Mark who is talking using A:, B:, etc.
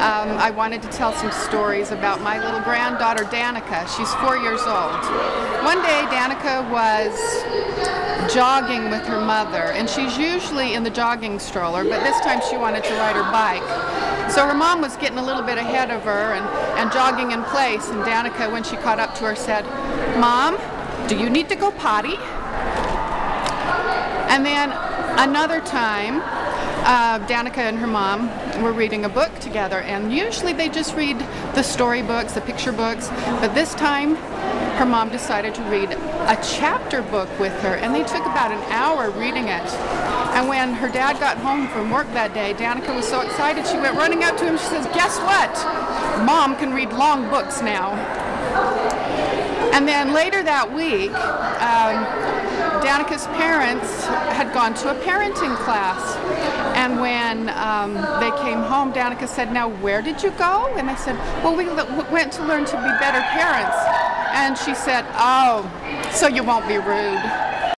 A: um, I wanted to tell some stories about my little granddaughter Danica. She's four years old. One day, Danica was jogging with her mother, and she's usually in the jogging stroller, but this time she wanted to ride her bike. So her mom was getting a little bit ahead of her and, and jogging in place, and Danica, when she caught up to her, said, Mom, do you need to go potty? And then another time, uh, Danica and her mom were reading a book together, and usually they just read the story books, the picture books, but this time her mom decided to read a chapter book with her, and they took about an hour reading it. And when her dad got home from work that day, Danica was so excited she went running up to him. She says, Guess what? Mom can read long books now. And then later that week, um, Danica's parents had gone to a parenting class. And when um, they came home, Danica said, Now, where did you go? And they said, Well, we went to learn to be better parents. And she said, Oh, so you won't be rude.